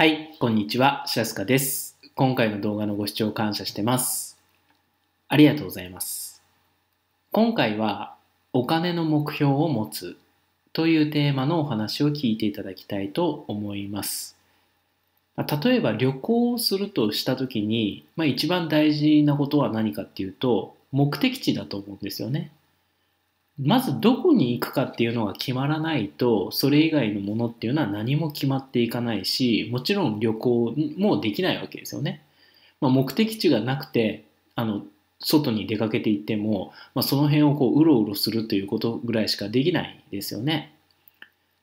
はい、こんにちは、シャスカです。今回の動画のご視聴感謝してます。ありがとうございます。今回は、お金の目標を持つというテーマのお話を聞いていただきたいと思います。例えば旅行をするとしたときに、まあ、一番大事なことは何かっていうと、目的地だと思うんですよね。まずどこに行くかっていうのが決まらないとそれ以外のものっていうのは何も決まっていかないしもちろん旅行もできないわけですよね。まあ、目的地がなくてあの外に出かけていっても、まあ、その辺をこううろうろするということぐらいしかできないですよね。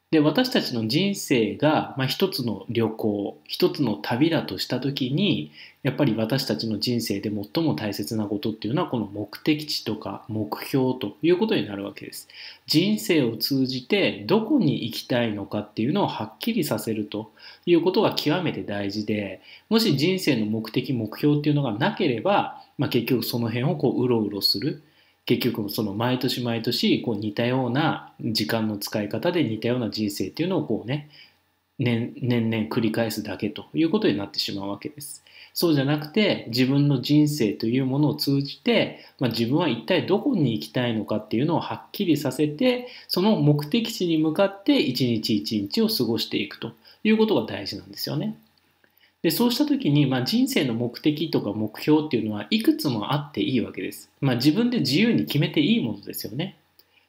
で私たちの人生が、まあ、一つの旅行一つの旅だとした時にやっぱり私たちの人生で最も大切なことっていうのはこの目的地とか目標ということになるわけです。人生を通じてどこに行きたいのかっていうのをはっきりさせるということが極めて大事でもし人生の目的目標っていうのがなければ、まあ、結局その辺をこううろうろする結局その毎年毎年こう似たような時間の使い方で似たような人生っていうのをこうね年々繰り返すだけということになってしまうわけです。そうじゃなくて自分の人生というものを通じて、まあ、自分は一体どこに行きたいのかっていうのをはっきりさせてその目的地に向かって一日一日を過ごしていくということが大事なんですよね。でそうした時に、まあ、人生の目的とか目標っていうのはいくつもあっていいわけです。まあ、自分で自由に決めていいものですよね。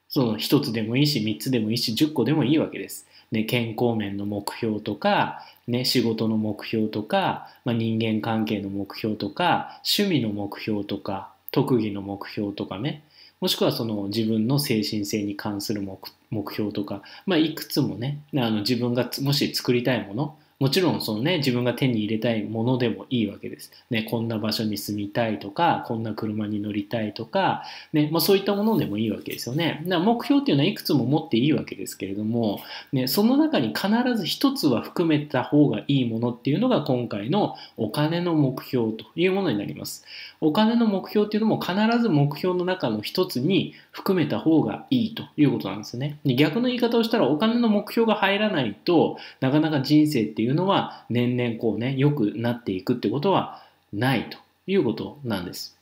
その1つでもいいし3つでもいいし10個でもいいわけです。ね、健康面の目標とか、ね、仕事の目標とか、まあ、人間関係の目標とか趣味の目標とか特技の目標とかねもしくはその自分の精神性に関する目標とか、まあ、いくつもねあの自分がもし作りたいものもちろんそのね自分が手に入れたいものでもいいわけです。ね、こんな場所に住みたいとかこんな車に乗りたいとか、ねまあ、そういったものでもいいわけですよね。だから目標っていうのはいくつも持っていいわけですけれども、ね、その中に必ず一つは含めた方がいいものっていうのが今回のお金の目標というものになります。お金の目標っていうのも必ず目標の中の一つに含めた方がいいということなんですね。逆の言い方をしたらお金の目標が入らないとなかなか人生っていうのは年々こうね良くなっていくってことはないということなんです。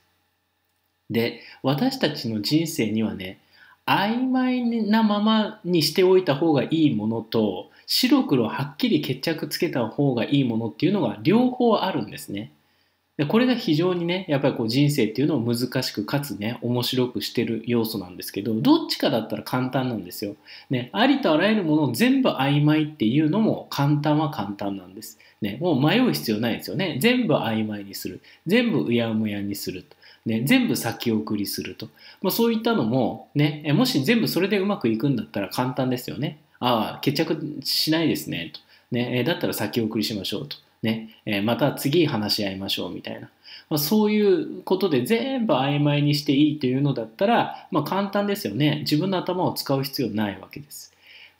で私たちの人生にはね曖昧なままにしておいた方がいいものと白黒はっきり決着つけた方がいいものっていうのが両方あるんですね。でこれが非常にねやっぱりこう人生っていうのを難しくかつね面白くしてる要素なんですけどどっちかだったら簡単なんですよ。ね、ありとあらゆるものを全部曖昧っていうのも簡単は簡単なんです。ね、もう迷う必要ないですよね。全部曖昧にする。全部うやむやにすると。ね、全部先送りすると。まあ、そういったのも、ね、もし全部それでうまくいくんだったら簡単ですよね。ああ、決着しないですね。とね、だったら先送りしましょうと。ね、また次話し合いましょうみたいな。まあ、そういうことで全部曖昧にしていいというのだったら、まあ、簡単ですよね。自分の頭を使う必要ないわけです。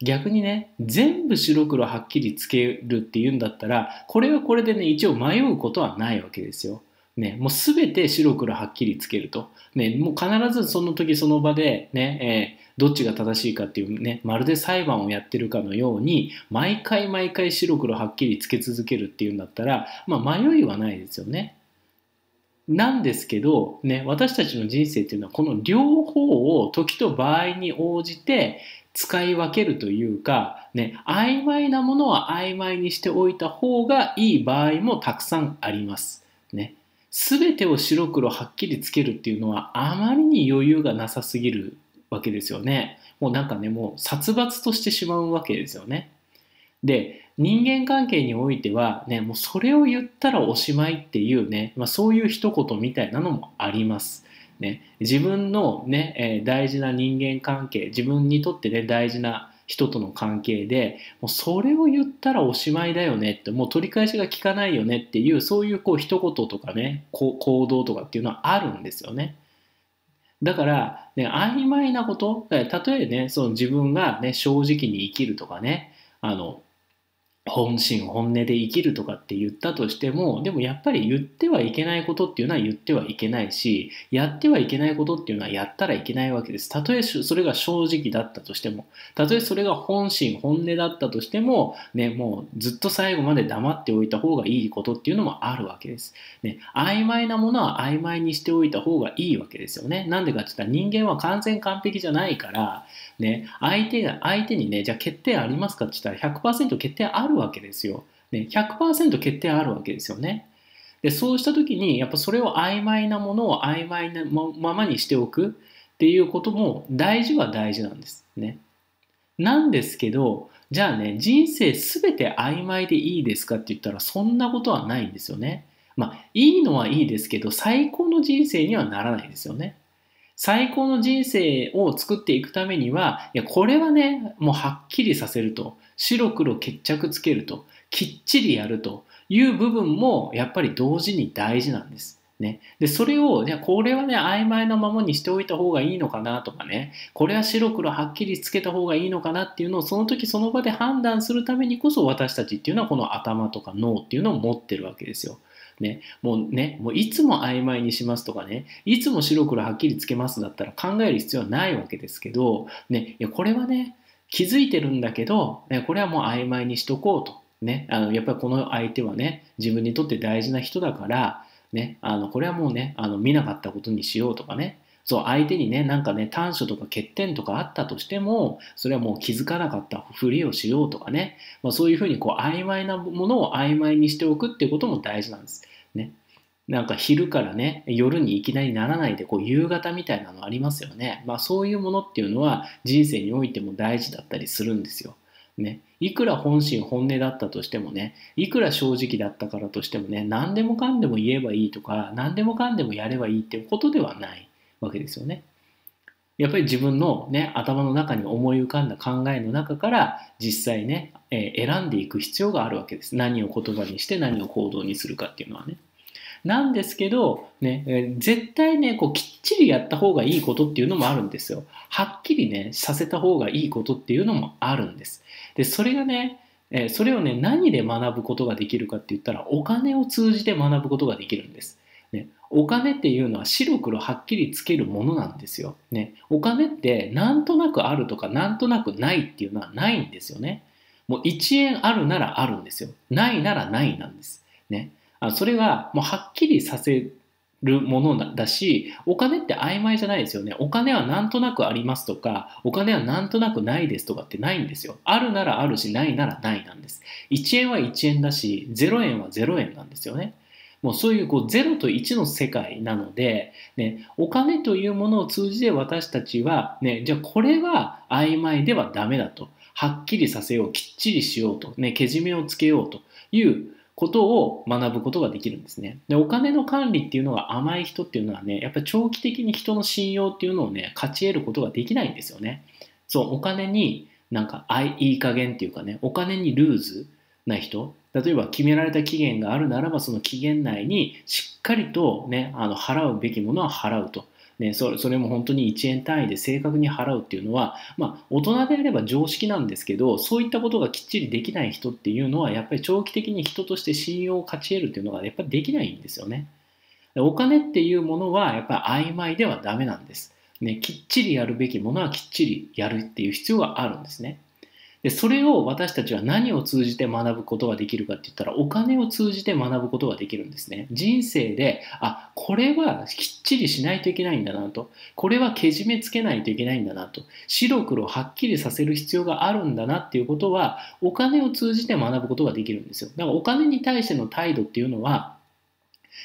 逆にね、全部白黒はっきりつけるっていうんだったら、これはこれでね、一応迷うことはないわけですよ。ね、もうすべて白黒はっきりつけると。ね、もう必ずその時その場でね、えー、どっちが正しいかっていうね、まるで裁判をやってるかのように、毎回毎回白黒はっきりつけ続けるっていうんだったら、まあ迷いはないですよね。なんですけど、ね、私たちの人生っていうのはこの両方を時と場合に応じて使い分けるというか、ね、曖昧なものは曖昧にしておいた方がいい場合もたくさんあります。ね。すべてを白黒はっきりつけるっていうのはあまりに余裕がなさすぎるわけですよね。もうなんかね、もう殺伐としてしまうわけですよね。で、人間関係においてはね、もうそれを言ったらおしまいっていうね、まあ、そういう一言みたいなのもあります。ね、自分のね、えー、大事な人間関係、自分にとってね、大事な人との関係でもうそれを言ったらおしまいだよねってもう取り返しが効かないよねっていうそういうこう一言とかね行動とかっていうのはあるんですよね。だから、ね、曖昧なこと例えねその自分が、ね、正直に生きるとかねあの本心本音で生きるとかって言ったとしてもでもやっぱり言ってはいけないことっていうのは言ってはいけないしやってはいけないことっていうのはやったらいけないわけです。たとえそれが正直だったとしてもたとえそれが本心本音だったとしてもねもうずっと最後まで黙っておいた方がいいことっていうのもあるわけです、ね、曖昧なものは曖昧にしておいた方がいいわけですよね。なんでかって言ったら人間は完全完璧じゃないからね相手が相手にねじゃあ欠点ありますかって言ったら100%欠点あるわけですよ。ね、100%欠点あるわけですよね。でそうした時にやっぱそれを曖昧なものを曖昧なままにしておくっていうことも大事は大事なんですね。なんですけどじゃあね人生全て曖昧でいいですかって言ったらそんなことはないんですよね。まあいいのはいいですけど最高の人生にはならないですよね。最高の人生を作っていくためにはいやこれはねもうはっきりさせると白黒決着つけるときっちりやるという部分もやっぱり同時に大事なんです。ね、でそれをじゃこれはね曖昧なままにしておいた方がいいのかなとかね。これは白黒はっきりつけた方がいいのかなっていうのをその時その場で判断するためにこそ私たちっていうのはこの頭とか脳っていうのを持ってるわけですよ。ね、もうね、もういつも曖昧にしますとかね、いつも白黒はっきりつけますだったら考える必要はないわけですけど、ね、いやこれはね、気づいてるんだけど、ね、これはもう曖昧にしとこうと。ね、あのやっぱりこの相手はね、自分にとって大事な人だから、ね、あのこれはもうね、あの見なかったことにしようとかね、そう相手にねなんかね短所とか欠点とかあったとしてもそれはもう気づかなかったふりをしようとかね、まあ、そういうふうにこう曖昧なものを曖昧にしておくっていうことも大事なんです。ね。なんか昼からね、夜にいきなりならないで、こう夕方みたいなのありますよね。まあそういうものっていうのは人生においても大事だったりするんですよ。ね。いくら本心本音だったとしてもね、いくら正直だったからとしてもね、何でもかんでも言えばいいとか、何でもかんでもやればいいっていうことではないわけですよね。やっぱり自分のね、頭の中に思い浮かんだ考えの中から実際ね、えー、選んでいく必要があるわけです。何を言葉にして何を行動にするかっていうのはね。なんですけど、ね、絶対ね、こうきっちりやった方がいいことっていうのもあるんですよ。はっきりね、させた方がいいことっていうのもあるんです。で、それがね、え、それをね、何で学ぶことができるかって言ったら、お金を通じて学ぶことができるんです。ね、お金っていうのは白黒はっきりつけるものなんですよ。ね、お金ってなんとなくあるとかなんとなくないっていうのはないんですよね。もう1円あるならあるんですよ。ないならないなんです。ね、それがもうはっきりさせるものだし、お金って曖昧じゃないですよね。お金はなんとなくありますとか、お金はなんとなくないですとかってないんですよ。あるならあるし、ないならないなんです。1円は1円だし、0円は0円なんですよね。もうそういうこう0と1の世界なので、ね、お金というものを通じて私たちは、ね、じゃあこれは曖昧ではダメだと。はっきりさせよう、きっちりしようと、ね、けじめをつけようということを学ぶことができるんですね。で、お金の管理っていうのが甘い人っていうのはね、やっぱり長期的に人の信用っていうのをね、勝ち得ることができないんですよね。そう、お金になんかいい加減っていうかね、お金にルーズな人、例えば決められた期限があるならばその期限内にしっかりと、ね、あの払うべきものは払うと。ね、そそれも本当に1円単位で正確に払うっていうのは、まあ、大人であれば常識なんですけどそういったことがきっちりできない人っていうのはやっぱり長期的に人として信用を勝ち得るっていうのがやっぱりできないんですよね。お金っていうものはやっぱり曖昧ではダメなんです。ね、きっちりやるべきものはきっちりやるっていう必要があるんですね。でそれを私たちは何を通じて学ぶことができるかって言ったらお金を通じて学ぶことができるんですね。人生であこれはきっちりしないといけないんだなと。これはけじめつけないといけないんだなと。白黒はっきりさせる必要があるんだなっていうことはお金を通じて学ぶことができるんですよ。だからお金に対しての態度っていうのは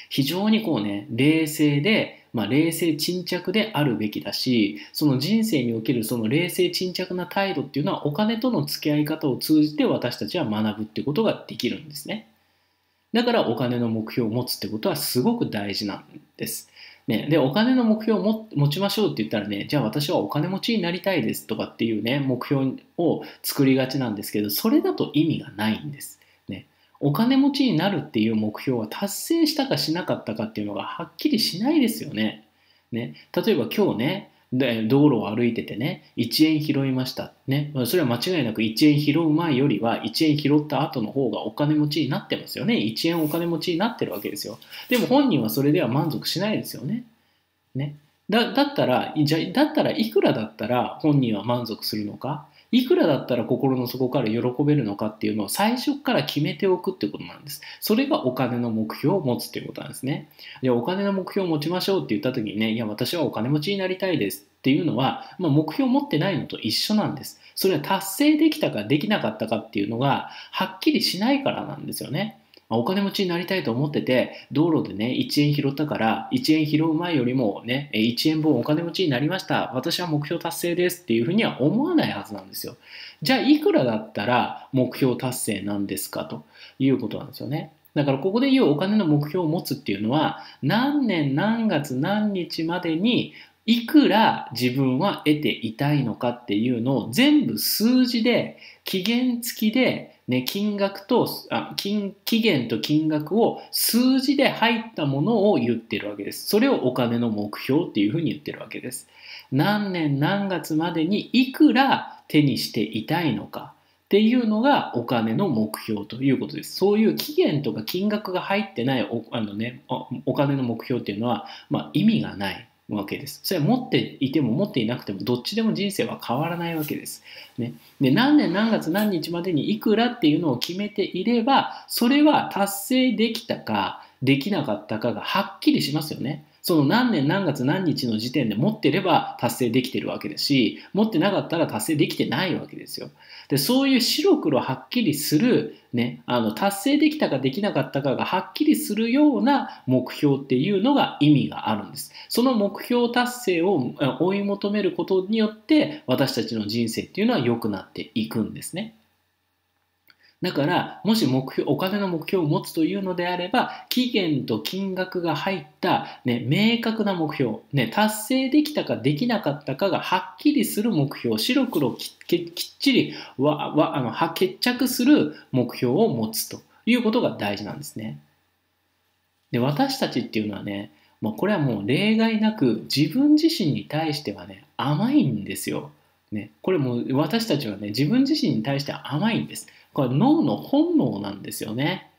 非常にこうね冷静でまあ、冷静沈着であるべきだしその人生におけるその冷静沈着な態度っていうのはお金との付き合い方を通じて私たちは学ぶってことができるんですねだからお金の目標を持つってことはすごく大事なんです。ね、でお金の目標を持ちましょうって言ったらねじゃあ私はお金持ちになりたいですとかっていうね目標を作りがちなんですけどそれだと意味がないんです。お金持ちになるっていう目標は達成したかしなかったかっていうのがはっきりしないですよね。ね。例えば今日ね道路を歩いててね1円拾いました。ね。それは間違いなく1円拾う前よりは1円拾った後の方がお金持ちになってますよね。1円お金持ちになってるわけですよ。でも本人はそれでは満足しないですよね。ね。だだったらじゃだったらいくらだったら本人は満足するのか？いくらだったら心の底から喜べるのかっていうのを最初から決めておくってことなんです。それがお金の目標を持つっていうことなんですね。で、お金の目標を持ちましょうって言った時にね、いや、私はお金持ちになりたいですっていうのは、まあ、目標を持ってないのと一緒なんです。それは達成できたかできなかったかっていうのが、はっきりしないからなんですよね。まお金持ちになりたいと思ってて、道路でね、1円拾ったから、1円拾う前よりもね、1円分お金持ちになりました。私は目標達成ですっていうふうには思わないはずなんですよ。じゃあ、いくらだったら目標達成なんですかということなんですよね。だからここで言うお金の目標を持つっていうのは何年何月何日までにいくら自分は得ていたいのかっていうのを全部数字で期限付きでね、金額とあ金、期限と金額を数字で入ったものを言ってるわけです。それをお金の目標っていうふうに言ってるわけです。何年何月までにいくら手にしていたいのかっていうのがお金の目標ということです。そういう期限とか金額が入ってないおあの、ね、お金の目標っていうのは、まあ、意味がない。わけです。それは持っていても持っていなくてもどっちでも人生は変わらないわけです。ね、で何年何月何日までにいくらっていうのを決めていればそれは達成できたかできなかったかがはっきりしますよね。その何年何月何日の時点で持ってれば達成できてるわけですし、持ってなかったら達成できてないわけですよ。で、そういう白黒はっきりする、ね、あの、達成できたかできなかったかがはっきりするような目標っていうのが意味があるんです。その目標達成を追い求めることによって、私たちの人生っていうのは良くなっていくんですね。だから、もし目標、お金の目標を持つというのであれば、期限と金額が入った、ね、明確な目標、ね、達成できたかできなかったかがはっきりする目標、白黒きっちりわわあのは決着する目標を持つということが大事なんですね。で、私たちっていうのはね、まあ、これはもう例外なく自分自身に対してはね、甘いんですよ。ね、これも私たちはね、自分自身に対して甘いんです。これ脳の本能なんですよね。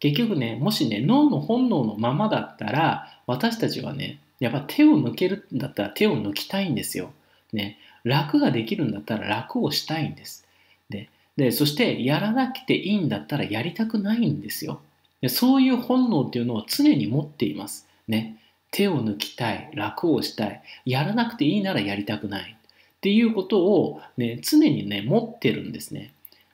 結局ね、もしね、脳の本能のままだったら、私たちはね、やっぱ手を抜けるんだったら手を抜きたいんですよ。ね、楽ができるんだったら楽をしたいんです。で、でそしてやらなくていいんだったらやりたくないんですよ。でそういう本能っていうのを常に持っています。ね、手を抜きたい、楽をしたい、やらなくていいならやりたくないっていうことを、ね、常にね、持ってるんですね。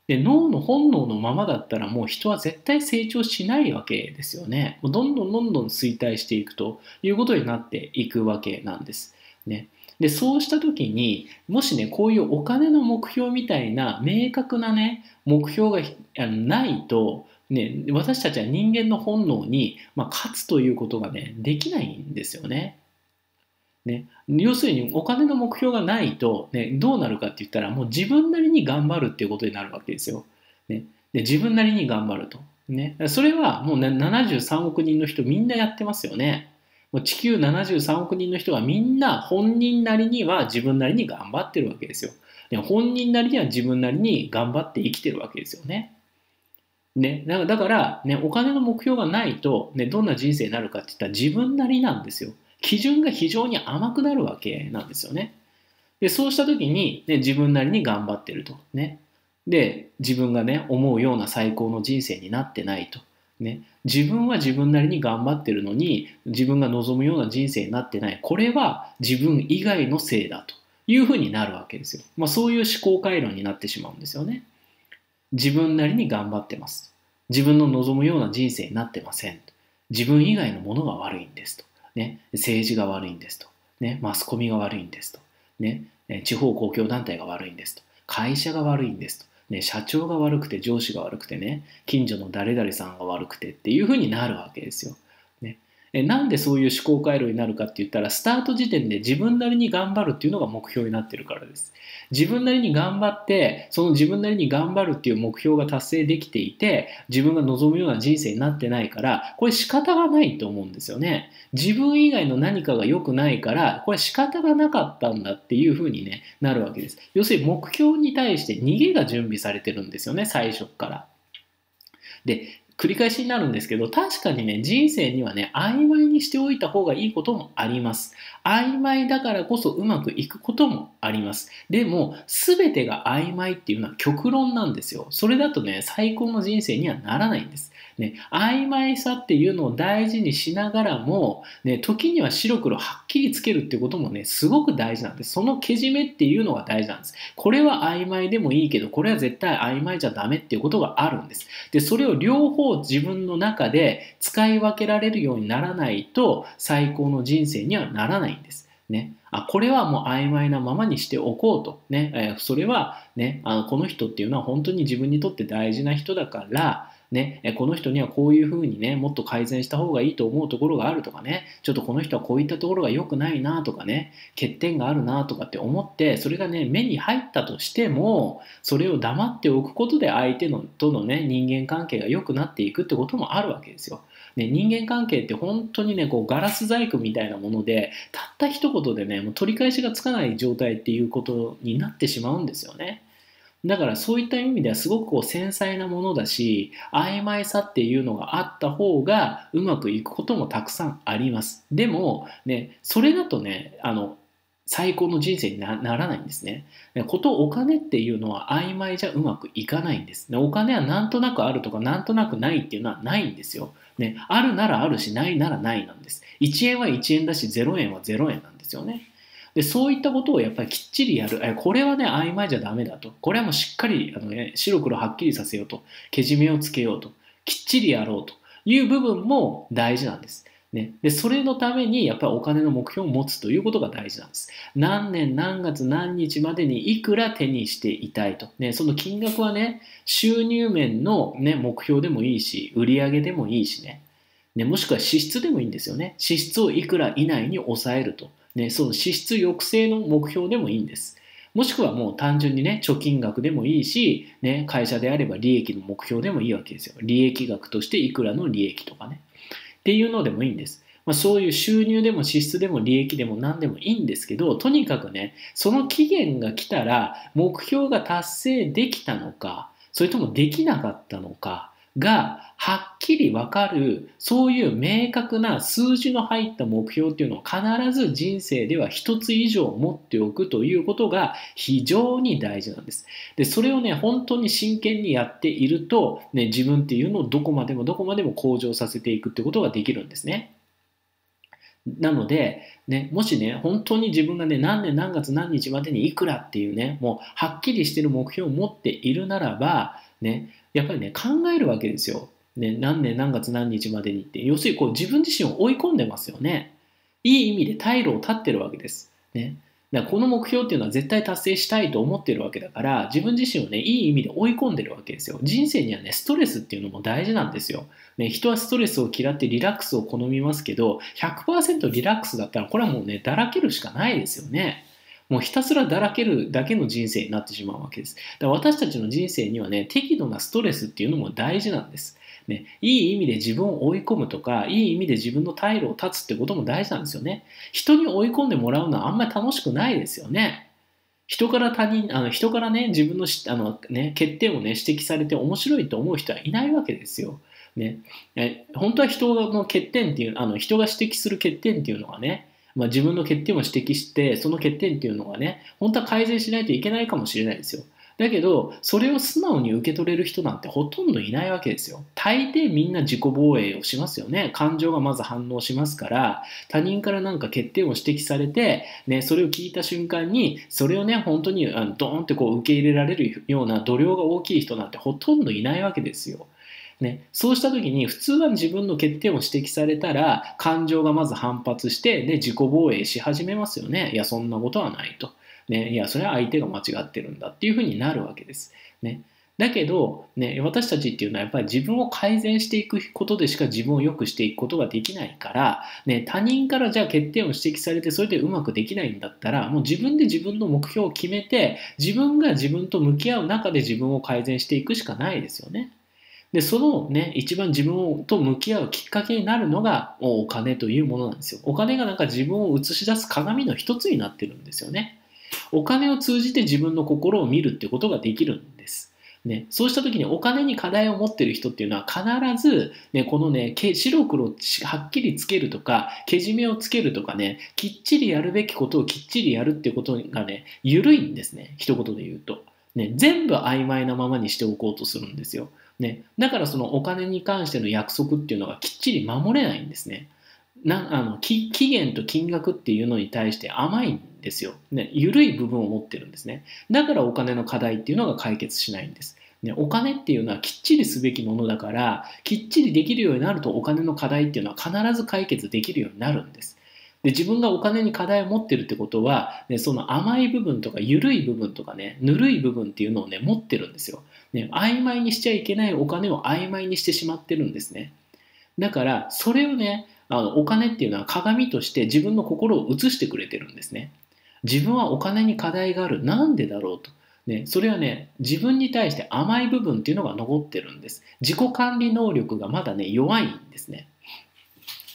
で脳の本能のままだったらもう人は絶対成長しないわけですよね。どんどんどんどん衰退していくということになっていくわけなんです。ね。で、そうした時に、もしね、こういうお金の目標みたいな明確なね、目標がないと、ね、私たちは人間の本能に、まあ、勝つということがね、できないんですよね。ね、要するにお金の目標がないと、ね、どうなるかって言ったらもう自分なりに頑張るっていうことになるわけですよ。ね、で自分なりに頑張ると。ね、それはもう、73億人の人みんなやってますよね。もう地球73億人の人がみんな本人なりには自分なりに頑張ってるわけですよ。で本人なりには自分なりに頑張って生きてるわけですよね。ね、だから、ね、お金の目標がないと、ね、どんな人生になるかって言ったら自分なりなんですよ。基準が非常に甘くなるわけなんですよね。で、そうした時に、ね、自分なりに頑張ってると。ね。で、自分がね、思うような最高の人生になってないと。ね。自分は自分なりに頑張ってるのに、自分が望むような人生になってない。これは自分以外のせいだというふうになるわけですよ。まあそういう思考回路になってしまうんですよね。自分なりに頑張ってます。自分の望むような人生になってません。自分以外のものが悪いんですと。ね、政治が悪いんですと、ね、マスコミが悪いんですと、ね、地方公共団体が悪いんですと、会社が悪いんですと、ね、社長が悪くて上司が悪くてね、近所の誰々さんが悪くてっていうふうになるわけですよ。えなんでそういう思考回路になるかって言ったらスタート時点で自分なりに頑張るっていうのが目標になってるからです。自分なりに頑張ってその自分なりに頑張るっていう目標が達成できていて自分が望むような人生になってないからこれ仕方がないと思うんですよね。自分以外の何かが良くないからこれ仕方がなかったんだっていうふうに、ね、なるわけです。要するに目標に対して逃げが準備されてるんですよね最初から。で繰り返しになるんですけど、確かにね、人生にはね、曖昧にしておいた方がいいこともあります。曖昧だからこそうまくいくこともあります。でも、全てが曖昧っていうのは極論なんですよ。それだとね、最高の人生にはならないんです。ね、曖昧さっていうのを大事にしながらも、ね、時には白黒はっきりつけるってこともね、すごく大事なんです。そのけじめっていうのが大事なんです。これは曖昧でもいいけど、これは絶対曖昧じゃダメっていうことがあるんです。で、それを両方自分の中で使い分けられるようにならないと、最高の人生にはならないんです。ね、あこれはもう曖昧なままにしておこうと、ねえー、それは、ね、あのこの人っていうのは本当に自分にとって大事な人だからね、この人にはこういうふうにね、もっと改善した方がいいと思うところがあるとかね、ちょっとこの人はこういったところが良くないなとかね、欠点があるなとかって思って、それがね、目に入ったとしても、それを黙っておくことで相手のとのね、人間関係が良くなっていくってこともあるわけですよ。ね、人間関係って本当にね、こうガラス細工みたいなもので、たった一言でね、もう取り返しがつかない状態っていうことになってしまうんですよね。だからそういった意味ではすごくこう繊細なものだし曖昧さっていうのがあった方がうまくいくこともたくさんありますでもねそれだとねあの最高の人生にならないんですね。ことお金っていうのは曖昧じゃうまくいかないんです。お金はなんとなくあるとかなんとなくないっていうのはないんですよ。ね、あるならあるしないならないなんです。1円は1円だし0円は0円なんですよね。でそういったことをやっぱりきっちりやる。これはね、曖昧じゃダメだと。これはもうしっかりあの、ね、白黒はっきりさせようと。けじめをつけようと。きっちりやろうという部分も大事なんです。ね、でそれのためにやっぱりお金の目標を持つということが大事なんです。何年何月何日までにいくら手にしていたいと。ね、その金額はね、収入面の、ね、目標でもいいし、売上でもいいしねね、もしくは支出でもいいんですよね。支出をいくら以内に抑えると。ね、その支出抑制の目標でもいいんです。もしくはもう単純にね、貯金額でもいいし、ね、会社であれば利益の目標でもいいわけですよ。利益額としていくらの利益とかね。っていうのでもいいんです。まあ、そういう収入でも支出でも利益でも何でもいいんですけど、とにかくね、その期限が来たら目標が達成できたのか、それともできなかったのか、がはっきりわかるそういう明確な数字の入った目標っていうのを必ず人生では一つ以上持っておくということが非常に大事なんです。でそれをね本当に真剣にやっていると、ね、自分っていうのをどこまでもどこまでも向上させていくってことができるんですね。なので、ね、もしね、本当に自分がね、何年何月何日までにいくらっていうね、もうはっきりしてる目標を持っているならば、ね、やっぱりね、考えるわけですよ。ね、何年何月何日までにって。要するにこう自分自身を追い込んでますよね。いい意味で退路を立ってるわけです。ね。だこの目標っていうのは絶対達成したいと思ってるわけだから自分自身をねいい意味で追い込んでるわけですよ人生にはねストレスっていうのも大事なんですよ、ね、人はストレスを嫌ってリラックスを好みますけど100%リラックスだったらこれはもうねだらけるしかないですよねもうひたすらだらけるだけの人生になってしまうわけです。だから私たちの人生にはね、適度なストレスっていうのも大事なんです。ね、いい意味で自分を追い込むとか、いい意味で自分の退路を断つってことも大事なんですよね。人に追い込んでもらうのはあんまり楽しくないですよね。人から他人、あの人からね、自分のあの、ね、欠点をね、指摘されて面白いと思う人はいないわけですよ。ね、本当は人の欠点っていう、あの人が指摘する欠点っていうのはね、まあ、自分の欠点を指摘して、その欠点っていうのがね、本当は改善しないといけないかもしれないですよ。だけど、それを素直に受け取れる人なんてほとんどいないわけですよ。大抵みんな自己防衛をしますよね。感情がまず反応しますから、他人からなんか欠点を指摘されて、ね、それを聞いた瞬間に、それをね、本当にあのドーンってこう受け入れられるような度量が大きい人なんてほとんどいないわけですよ。ね、そうした時に普通は自分の欠点を指摘されたら感情がまず反発して、ね、自己防衛し始めますよね。いや、そんなことはないと。ね、いや、それは相手が間違ってるんだっていうふうになるわけです。ね。だけど、ね、私たちっていうのはやっぱり自分を改善していくことでしか自分を良くしていくことができないから、ね、他人からじゃあ欠点を指摘されてそれでうまくできないんだったらもう自分で自分の目標を決めて自分が自分と向き合う中で自分を改善していくしかないですよね。で、そのね、一番自分と向き合うきっかけになるのがお金というものなんですよ。お金がなんか自分を映し出す鏡の一つになってるんですよね。お金を通じて自分の心を見るってことができるんです。ね、そうした時にお金に課題を持ってる人っていうのは必ず、ね、このね、白黒はっきりつけるとか、けじめをつけるとかね、きっちりやるべきことをきっちりやるっていうことがね、緩いんですね。一言で言うと。ね、全部曖昧なままにしておこうとするんですよ。ね、だからそのお金に関しての約束っていうのがきっちり守れないんですね。なあの期限と金額っていうのに対して甘いんですよ、ね。緩い部分を持ってるんですね。だからお金の課題っていうのが解決しないんです。ね、お金っていうのはきっちりすべきものだからきっちりできるようになるとお金の課題っていうのは必ず解決できるようになるんです。で自分がお金に課題を持ってるってことは、ね、その甘い部分とか緩い部分とかねぬるい部分っていうのをね持ってるんですよ、ね、曖昧にしちゃいけないお金を曖昧にしてしまってるんですねだからそれをねあのお金っていうのは鏡として自分の心を映してくれてるんですね自分はお金に課題があるなんでだろうとね、それはね、自分に対して甘い部分っていうのが残ってるんです。自己管理能力がまだね、弱いんですね。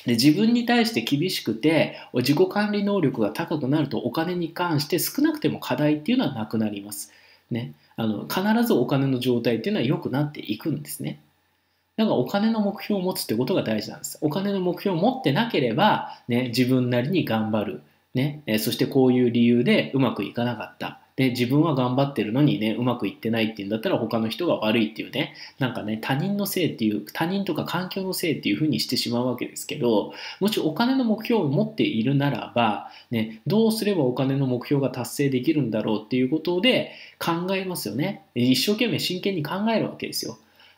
で自分に対して厳しくて自己管理能力が高くなるとお金に関して少なくても課題っていうのはなくなります。ね、あの必ずお金の状態っていうのは良くなっていくんですね。だからお金の目標を持つってことが大事なんです。お金の目標を持ってなければ、ね、自分なりに頑張る。ね、そしてこういう理由でうまくいかなかった。で、自分は頑張ってるのにね、うまくいってないっていうんだったら他の人が悪いっていうね、なんかね、他人のせいっていう、他人とか環境のせいっていうふうにしてしまうわけですけど、もしお金の目標を持っているならば、ね、どうすればお金の目標が達成できるんだろうっていうことで考えますよね。一生懸命真剣に考えるわけですよ。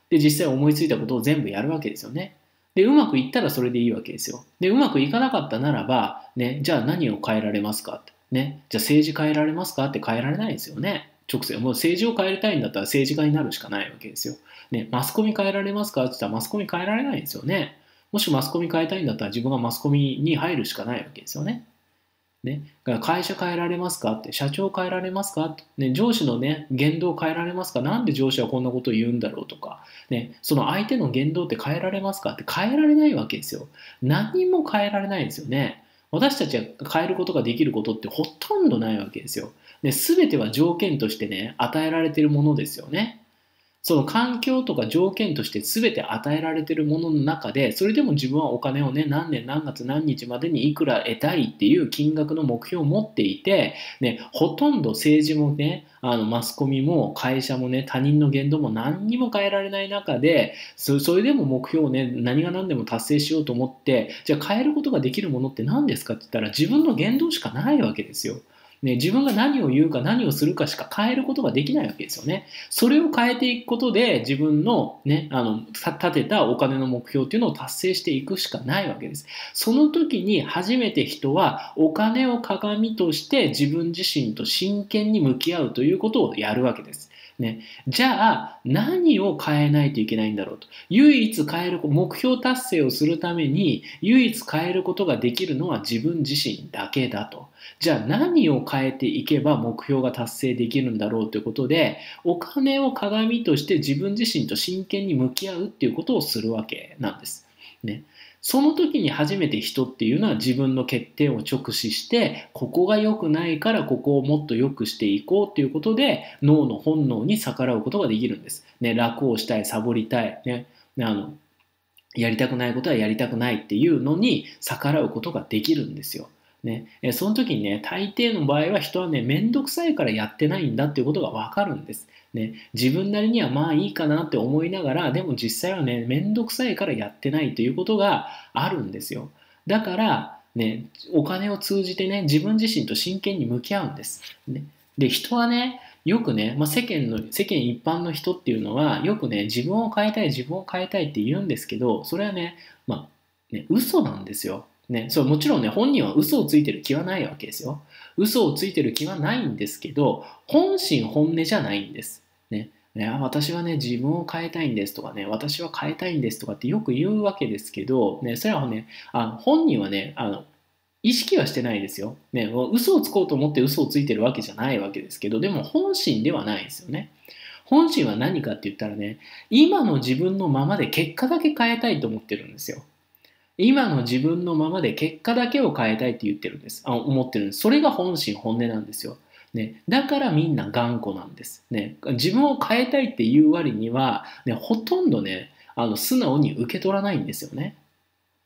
で、実際思いついたことを全部やるわけですよね。で、うまくいったらそれでいいわけですよ。で、うまくいかなかったならば、ね、じゃあ何を変えられますかね、じゃあ政治変えられますか？って変えられないですよね。直接。もう政治を変えたいんだったら政治家になるしかないわけですよ。ね、マスコミ変えられますか？って言ったらマスコミ変えられないんですよね。もしマスコミ変えたいんだったら自分がマスコミに入るしかないわけですよね。ね、会社変えられますか？って、社長変えられますか？って、ね、上司のね、言動変えられますか？なんで上司はこんなことを言うんだろうとか、ね、その相手の言動って変えられますか？って変えられないわけですよ。何も変えられないんですよね。私たちが変えることができることってほとんどないわけですよ。で全ては条件としてね、与えられてるものですよね。その環境とか条件として全て与えられているものの中で、それでも自分はお金をね、何年何月何日までにいくら得たいっていう金額の目標を持っていて、ね、ほとんど政治もね、あのマスコミも会社もね、他人の言動も何にも変えられない中で、それでも目標をね、何が何でも達成しようと思って、じゃあ変えることができるものって何ですかって言ったら自分の言動しかないわけですよ。ね、自分が何を言うか何をするかしか変えることができないわけですよね。それを変えていくことで自分のね、あの、立てたお金の目標っていうのを達成していくしかないわけです。その時に初めて人はお金を鏡として自分自身と真剣に向き合うということをやるわけです。ね、じゃあ何を変えないといけないんだろうと。唯一変える目標達成をするために唯一変えることができるのは自分自身だけだと。じゃあ何を変えていけば目標が達成できるんだろうということでお金を鏡として自分自身と真剣に向き合うっていうことをするわけなんです。ね、その時に初めて人っていうのは自分の欠点を直視して、ここが良くないからここをもっと良くしていこうということで、脳の本能に逆らうことができるんです。ね、楽をしたい、サボりたい、ね、あの、やりたくないことはやりたくないっていうのに逆らうことができるんですよ。ね、その時にね、大抵の場合は人はね、めんどくさいからやってないんだっていうことがわかるんです。ね、自分なりにはまあいいかなって思いながらでも実際はねめんどくさいからやってないということがあるんですよ。だからねお金を通じてね自分自身と真剣に向き合うんです、ね、で人はねよくね、まあ、世間の世間一般の人っていうのはよくね自分を変えたい自分を変えたいって言うんですけどそれはねまあね嘘なんですよ。ね、そうもちろんね本人は嘘をついてる気はないわけですよ嘘をついてる気はないんですけど本心本音じゃないんですね。ね、私はね、自分を変えたいんですとかね、私は変えたいんですとかってよく言うわけですけど、ね、それはね、あの本人はね、あの意識はしてないですよ。ね、嘘をつこうと思って嘘をついてるわけじゃないわけですけど、でも本心ではないですよね。本心は何かって言ったらね、今の自分のままで結果だけ変えたいと思ってるんですよ。今の自分のままで結果だけを変えたいって言ってるんです。あ思ってるんです。それが本心本音なんですよ。ね、だからみんな頑固なんです、ね。自分を変えたいっていう割には、ね、ほとんどね、あの素直に受け取らないんですよね。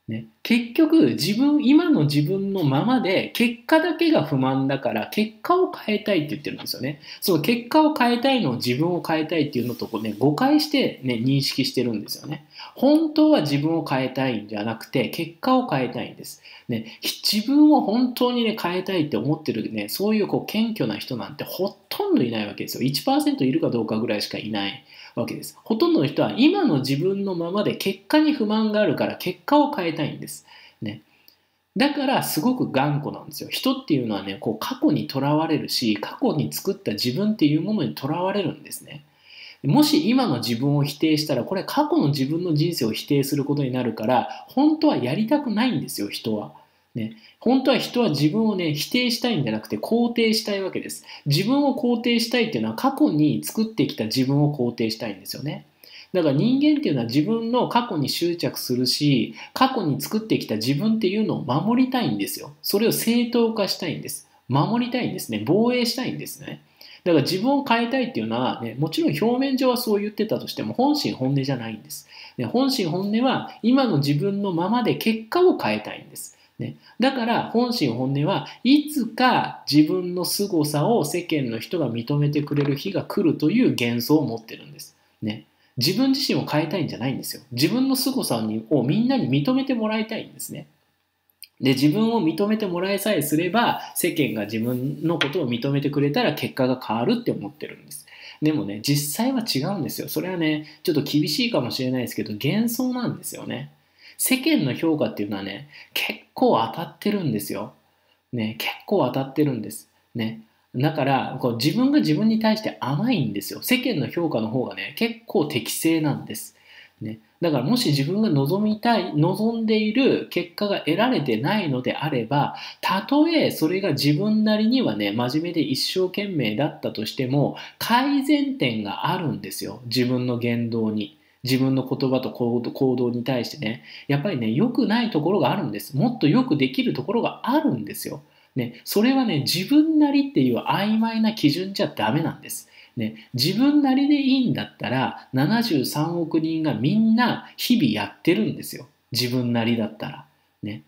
ね、結局自分今の自分のままで結果だけが不満だから結果を変えたいって言ってるんですよね。その結果を変えたいのを自分を変えたいっていうのとこう、ね、誤解して、ね、認識してるんですよね。本当は自分を変えたいんじゃなくて結果を変えたいんです、ね、自分を本当に、ね、変えたいって思ってる、ね、そういうこう謙虚な人なんてほとんどいないわけですよ。1%いるかどうかぐらいしかいない。わけです。ほとんどの人は今の自分のままで結果に不満があるから結果を変えたいんです。ね。だからすごく頑固なんですよ。人っていうのはね、こう過去にとらわれるし、過去に作った自分っていうものにとらわれるんですね。もし今の自分を否定したら、これ過去の自分の人生を否定することになるから、本当はやりたくないんですよ、人は。ね、本当は人は自分をね、否定したいんじゃなくて肯定したいわけです。自分を肯定したいっていうのは過去に作ってきた自分を肯定したいんですよね。だから人間っていうのは自分の過去に執着するし、過去に作ってきた自分っていうのを守りたいんですよ。それを正当化したいんです。守りたいんですね。防衛したいんですね。だから自分を変えたいっていうのは、ね、もちろん表面上はそう言ってたとしても本心本音じゃないんです。ね、本心本音は今の自分のままで結果を変えたいんです。ね、だから本心本音はいつか自分の凄さを世間の人が認めてくれる日が来るという幻想を持ってるんです。ね、自分自身を変えたいんじゃないんですよ。自分の凄さをみんなに認めてもらいたいんですね。で、自分を認めてもらえさえすれば、世間が自分のことを認めてくれたら結果が変わるって思ってるんです。でもね、実際は違うんですよ。それはね、ちょっと厳しいかもしれないですけど、幻想なんですよね。世間の評価っていうのはね、結構当たってるんですよ。ね、結構当たってるんです。ね。だからこう自分が自分に対して甘いんですよ。世間の評価の方がね、結構適正なんです。ね、だからもし自分が望みたい、望んでいる結果が得られてないのであれば、たとえそれが自分なりにはね、真面目で一生懸命だったとしても、改善点があるんですよ。自分の言動に。自分の言葉と行動に対してね、やっぱりね、良くないところがあるんです。もっとよくできるところがあるんですよ。ね、それはね、自分なりっていう曖昧な基準じゃダメなんです。ね、自分なりでいいんだったら、73億人がみんな日々やってるんですよ。自分なりだったら。ね。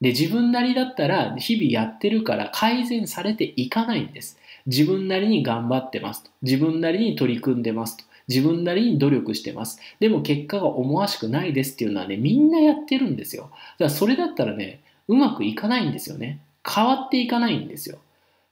で、自分なりだったら日々やってるから改善されていかないんです。自分なりに頑張ってますと。自分なりに取り組んでますと。自分なりに努力してます。でも結果が思わしくないですっていうのはね、みんなやってるんですよ。だからそれだったらね、うまくいかないんですよね。変わっていかないんですよ。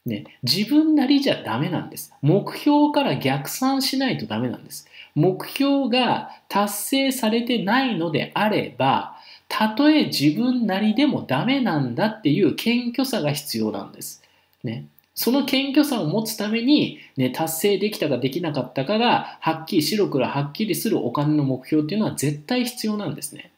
ね、自分なりじゃダメなんです。目標から逆算しないとダメなんです。目標が達成されてないのであれば、たとえ自分なりでもダメなんだっていう謙虚さが必要なんです。ね。その謙虚さを持つために、ね、達成できたかできなかったかが、はっきり、白黒はっきりするお金の目標っていうのは絶対必要なんですね。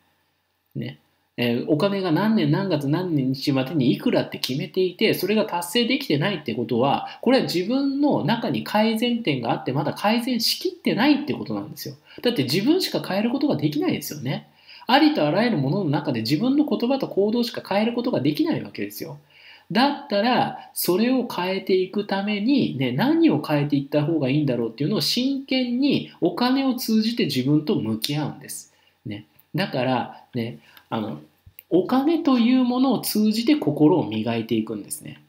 ね。えー、お金が何年何月何日までにいくらって決めていて、それが達成できてないってことは、これは自分の中に改善点があって、まだ改善しきってないってことなんですよ。だって自分しか変えることができないですよね。ありとあらゆるものの中で自分の言葉と行動しか変えることができないわけですよ。だったら、それを変えていくために、ね、何を変えていった方がいいんだろうっていうのを真剣にお金を通じて自分と向き合うんです。ね、だから、ね、あの、お金というものを通じて心を磨いていくんですね。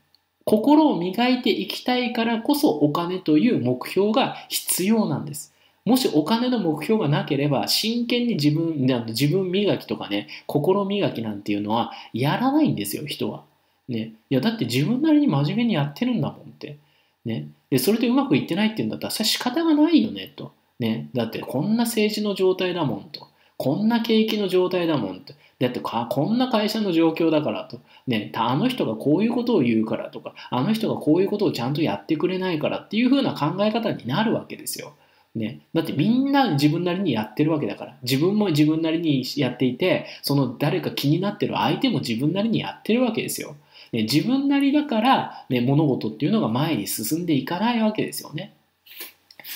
心を磨いていきたいからこそお金という目標が必要なんです。もしお金の目標がなければ真剣に自分自分磨きとかね心磨きなんていうのはやらないんですよ人は。ね、いやだって自分なりに真面目にやってるんだもんって。ね、でそれでうまくいってないって言うんだったらそれは仕方がないよねと。ね、だってこんな政治の状態だもんと。こんな景気の状態だもんと。だってこんな会社の状況だからと、ね、あの人がこういうことを言うからとかあの人がこういうことをちゃんとやってくれないからっていう風な考え方になるわけですよ。ね、だってみんな自分なりにやってるわけだから自分も自分なりにやっていてその誰か気になってる相手も自分なりにやってるわけですよ。ね、自分なりだから、ね、物事っていうのが前に進んでいかないわけですよね。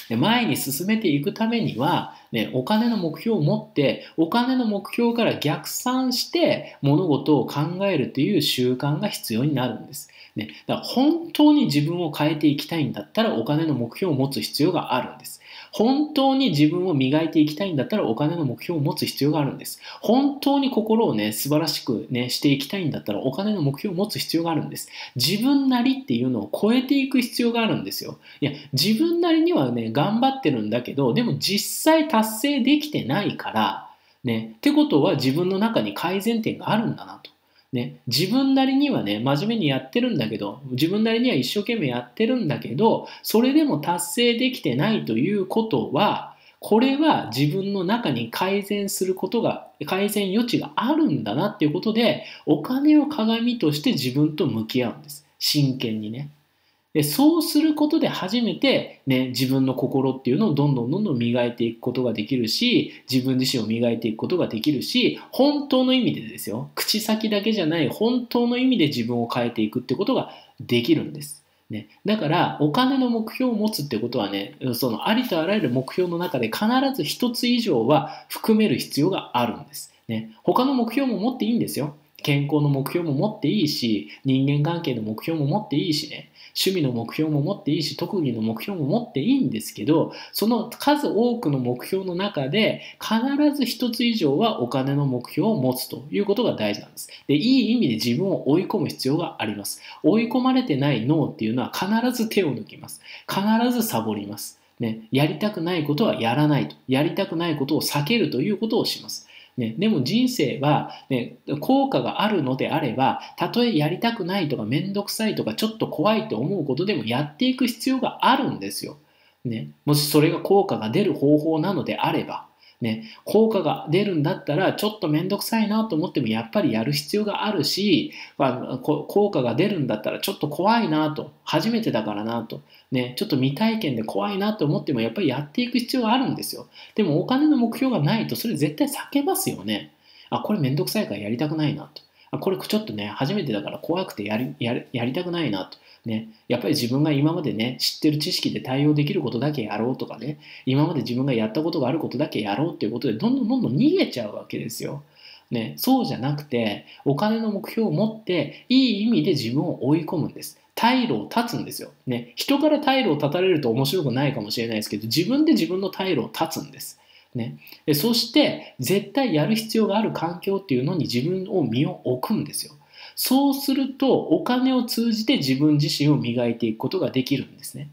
で前に進めていくためには、ね、お金の目標を持ってお金の目標から逆算して物事を考えるという習慣が必要になるんです。ね、だから本当に自分を変えていきたいんだったらお金の目標を持つ必要があるんです。本当に自分を磨いていきたいんだったらお金の目標を持つ必要があるんです。本当に心をね、素晴らしくね、していきたいんだったらお金の目標を持つ必要があるんです。自分なりっていうのを超えていく必要があるんですよ。いや、自分なりにはね、頑張ってるんだけど、でも実際達達成できてないから、ね、ってことは自分の中に改善点があるんだなと。ね、自分なりにはね、真面目にやってるんだけど、自分なりには一生懸命やってるんだけど、それでも達成できてないということは、これは自分の中に改善することが、改善余地があるんだなっていうことで、お金を鏡として自分と向き合うんです。真剣にね。でそうすることで初めて、ね、自分の心っていうのをどんどんどんどん磨いていくことができるし自分自身を磨いていくことができるし本当の意味でですよ口先だけじゃない本当の意味で自分を変えていくってことができるんです。ね、だからお金の目標を持つってことはねそのありとあらゆる目標の中で必ず一つ以上は含める必要があるんです。ね、他の目標も持っていいんですよ。健康の目標も持っていいし人間関係の目標も持っていいしね趣味の目標も持っていいし特技の目標も持っていいんですけどその数多くの目標の中で必ず一つ以上はお金の目標を持つということが大事なんですでいい意味で自分を追い込む必要があります追い込まれてない脳っていうのは必ず手を抜きます必ずサボりますね、やりたくないことはやらないと。やりたくないことを避けるということをします。ね、でも人生は、ね、効果があるのであれば、たとえやりたくないとかめんどくさいとかちょっと怖いと思うことでもやっていく必要があるんですよ。ね、もしそれが効果が出る方法なのであれば。ね、効果が出るんだったらちょっとめんどくさいなと思ってもやっぱりやる必要があるし、まあ、効果が出るんだったらちょっと怖いなと初めてだからなと、ね、ちょっと未体験で怖いなと思ってもやっぱりやっていく必要があるんですよ。でもお金の目標がないとそれ絶対避けますよね。あこれめんどくさいからやりたくないなと。あこれちょっとね初めてだから怖くてやりやりやりたくないなと。ね、やっぱり自分が今までね、知ってる知識で対応できることだけやろうとかね、今まで自分がやったことがあることだけやろうっていうことで、どんどんどんどん逃げちゃうわけですよ。ね、そうじゃなくて、お金の目標を持って、いい意味で自分を追い込むんです。退路を断つんですよ。ね、人から退路を断たれると面白くないかもしれないですけど、自分で自分の退路を断つんです。ね、そして絶対やる必要がある環境っていうのに自分を身を置くんですよ。そうするとお金を通じて自分自身を磨いていくことができるんですね。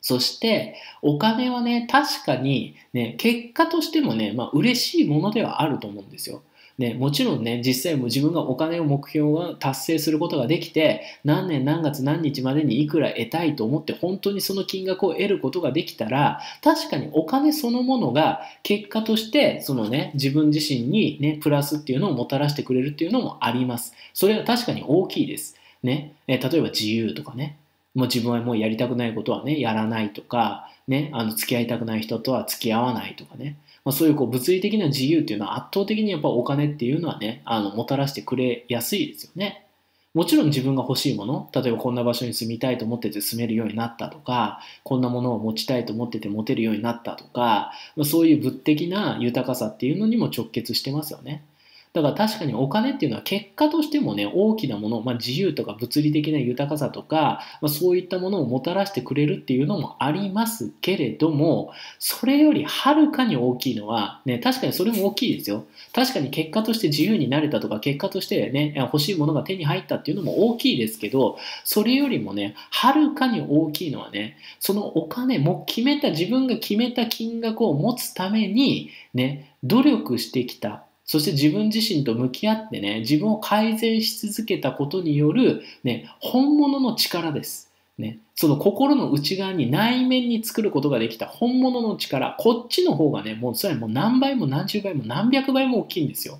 そしてお金はね確かにね結果としてもねまあ嬉しいものではあると思うんですよ。ね、もちろんね、実際も自分がお金を目標が達成することができて、何年何月何日までにいくら得たいと思って本当にその金額を得ることができたら、確かにお金そのものが結果として、そのね、自分自身にね、プラスっていうのをもたらしてくれるっていうのもあります。それは確かに大きいです。ね、え例えば自由とかね、もう自分はもうやりたくないことはね、やらないとか、ね、あの付き合いたくない人とは付き合わないとかね、まあ、そういうこう物理的な自由っていうのは圧倒的にやっぱお金っていうのはね、あのもたらしてくれやすいですよね。もちろん自分が欲しいもの、例えばこんな場所に住みたいと思ってて住めるようになったとか、こんなものを持ちたいと思ってて持てるようになったとか、まあ、そういう物的な豊かさっていうのにも直結してますよね。だから確かにお金っていうのは結果としてもね、大きなもの、まあ、自由とか物理的な豊かさとか、まあ、そういったものをもたらしてくれるっていうのもありますけれども、それよりはるかに大きいのは、ね、確かにそれも大きいですよ。確かに結果として自由になれたとか、結果としてね、欲しいものが手に入ったっていうのも大きいですけど、それよりもね、はるかに大きいのはね、そのお金、も決めた、自分が決めた金額を持つために、ね、努力してきたそして自分自身と向き合ってね、自分を改善し続けたことによる、ね、本物の力です。ね、その心の内側に内面に作ることができた本物の力、こっちの方がね、もうそれはもう何倍も何十倍も何百倍も大きいんですよ。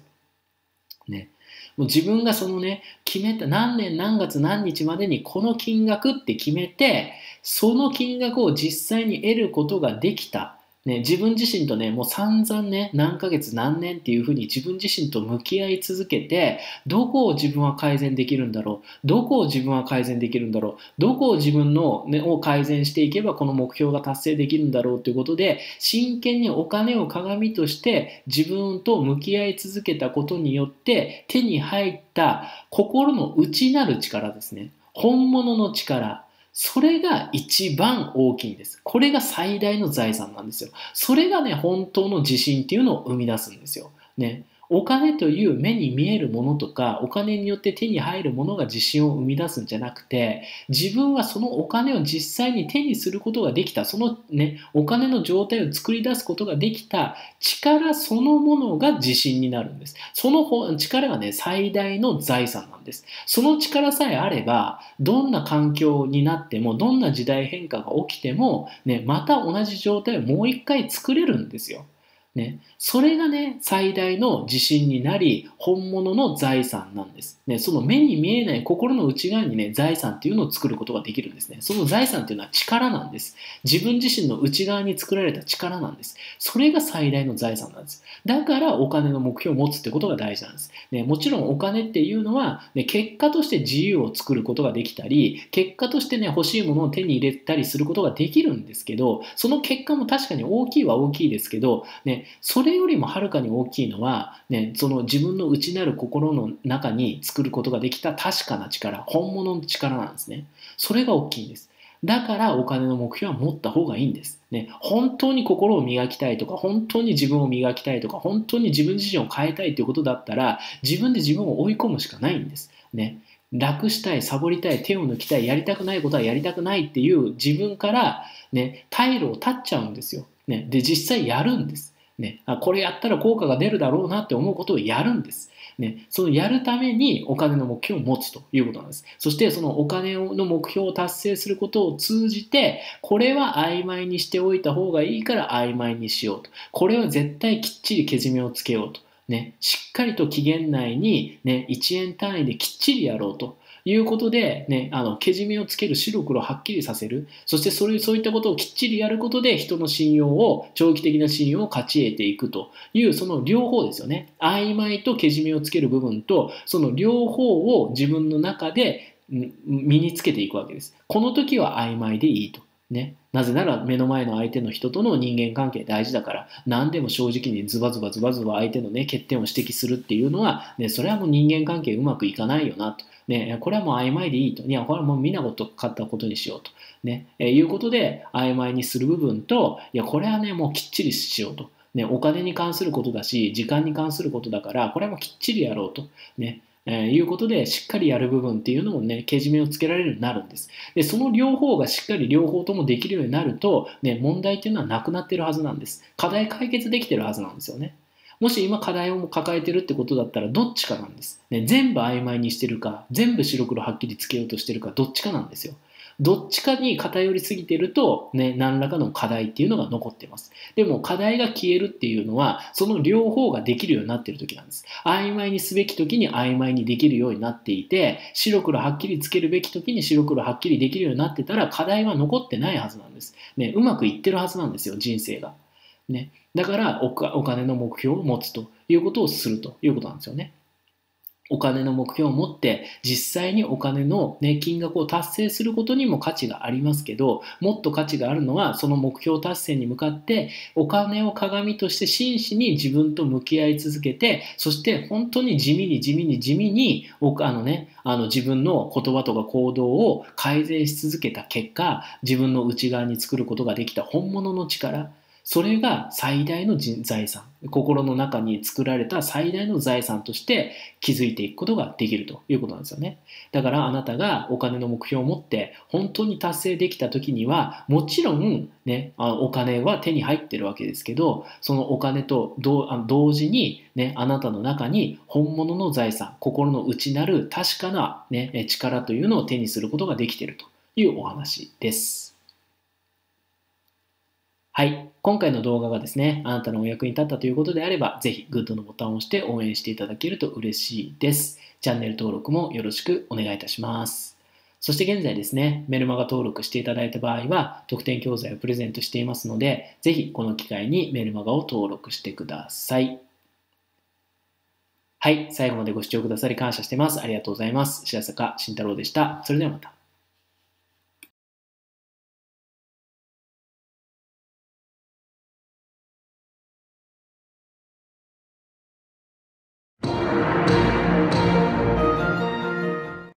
ね。もう自分がそのね、決めた何年何月何日までにこの金額って決めて、その金額を実際に得ることができた。ね、自分自身とね、もう散々ね、何ヶ月何年っていうふうに自分自身と向き合い続けて、どこを自分は改善できるんだろうどこを自分は改善できるんだろうどこを自分の、ね、を改善していけばこの目標が達成できるんだろうということで、真剣にお金を鏡として自分と向き合い続けたことによって手に入った心の内なる力ですね。本物の力。それが一番大きいんです。これが最大の財産なんですよ。それがね、本当の自信っていうのを生み出すんですよ。ね。お金という目に見えるものとか、お金によって手に入るものが自信を生み出すんじゃなくて、自分はそのお金を実際に手にすることができた、そのね、お金の状態を作り出すことができた力そのものが自信になるんです。その力がね、最大の財産なんです。その力さえあれば、どんな環境になっても、どんな時代変化が起きても、ね、また同じ状態をもう一回作れるんですよ。ね、それがね、最大の自信になり、本物の財産なんです。ね、その目に見えない心の内側にね、財産っていうのを作ることができるんですね。その財産っていうのは力なんです。自分自身の内側に作られた力なんです。それが最大の財産なんです。だからお金の目標を持つってことが大事なんです。ね、もちろんお金っていうのは、ね、結果として自由を作ることができたり、結果としてね、欲しいものを手に入れたりすることができるんですけど、その結果も確かに大きいは大きいですけど、ね、それよりもはるかに大きいのは、ね、その自分の内なる心の中に作ることができた確かな力、本物の力なんですね。それが大きいんです。だからお金の目標は持った方がいいんです。ね、本当に心を磨きたいとか、本当に自分を磨きたいとか、本当に自分自身を変えたいということだったら、自分で自分を追い込むしかないんです。ね、楽したい、サボりたい、手を抜きたい、やりたくないことはやりたくないっていう自分から、ね、退路を断っちゃうんですよ。ね、で、実際やるんです。ね、あこれやったら効果が出るだろうなって思うことをやるんです。ね、そのやるためにお金の目標を持つということなんです。そしてそのお金の目標を達成することを通じて、これは曖昧にしておいた方がいいから曖昧にしようと。これは絶対きっちりけじめをつけようと。ね、しっかりと期限内に、ね、1円単位できっちりやろうと。いうことで、ね、あの、けじめをつける白黒をはっきりさせる。そしてそれ、そういったことをきっちりやることで人の信用を、長期的な信用を勝ち得ていくという、その両方ですよね。曖昧とけじめをつける部分と、その両方を自分の中で身につけていくわけです。この時は曖昧でいいと。ね。なぜなら目の前の相手の人との人間関係大事だから、何でも正直にズバズバズバズバ相手のね、欠点を指摘するっていうのは、ね、それはもう人間関係うまくいかないよなと。ね、これはもう曖昧でいいと。いや、これはもう見なこと買ったことにしようと。ね、えいうことで曖昧にする部分と、いや、これはね、もうきっちりしようと。ね、お金に関することだし、時間に関することだから、これはもうきっちりやろうと。ね、えー、いうことで、しっかりやる部分っていうのもね、けじめをつけられるようになるんです。で、その両方がしっかり両方ともできるようになると、ね、問題っていうのはなくなってるはずなんです。課題解決できてるはずなんですよね。もし今課題を抱えてるってことだったらどっちかなんです。ね、全部曖昧にしてるか、全部白黒はっきりつけようとしてるか、どっちかなんですよ。どっちかに偏りすぎてると、ね、何らかの課題っていうのが残ってます。でも課題が消えるっていうのは、その両方ができるようになってる時なんです。曖昧にすべき時に曖昧にできるようになっていて、白黒はっきりつけるべき時に白黒はっきりできるようになってたら、課題は残ってないはずなんです。ね、うまくいってるはずなんですよ、人生が。ね、だからお金の目標を持つということをするということなんですよね。お金の目標を持って実際にお金の、ね、金額を達成することにも価値がありますけどもっと価値があるのはその目標達成に向かってお金を鏡として真摯に自分と向き合い続けてそして本当に地味に地味に地味にあの、ね、あの自分の言葉とか行動を改善し続けた結果自分の内側に作ることができた本物の力それが最大の財産。心の中に作られた最大の財産として気づいていくことができるということなんですよね。だからあなたがお金の目標を持って本当に達成できた時にはもちろんね、あお金は手に入ってるわけですけどそのお金と同時にね、あなたの中に本物の財産、心の内なる確かな、ね、力というのを手にすることができているというお話です。はい。今回の動画がですね、あなたのお役に立ったということであれば、ぜひグッドのボタンを押して応援していただけると嬉しいです。チャンネル登録もよろしくお願いいたします。そして現在ですね、メルマガ登録していただいた場合は、特典教材をプレゼントしていますので、ぜひこの機会にメルマガを登録してください。はい、最後までご視聴くださり感謝してます。ありがとうございます。白坂慎太郎でした。それではまた。